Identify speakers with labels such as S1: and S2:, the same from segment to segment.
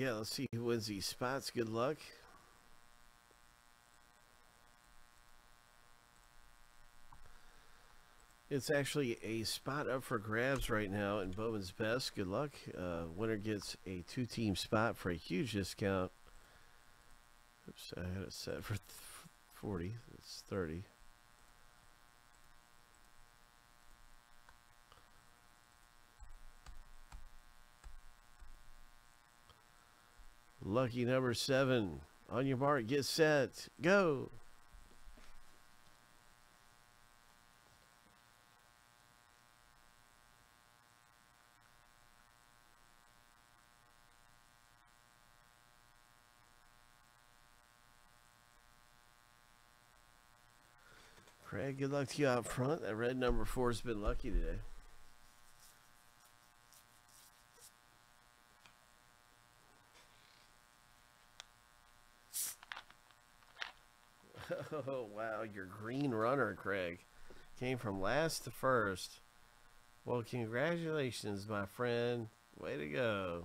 S1: yeah, let's see who wins these spots. Good luck. It's actually a spot up for grabs right now in Bowman's Best. Good luck. Uh, winner gets a two-team spot for a huge discount. Oops, I had it set for 40. It's 30. Lucky number seven. On your mark, get set, go. Craig, good luck to you out front. That red number four has been lucky today. Oh, wow. Your green runner, Craig. Came from last to first. Well, congratulations, my friend. Way to go.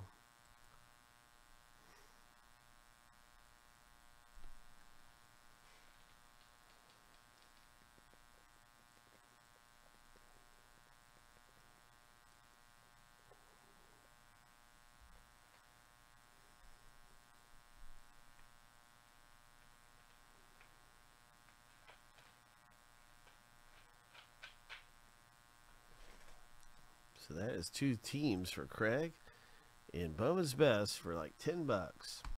S1: So that is two teams for Craig and Bowman's Best for like 10 bucks.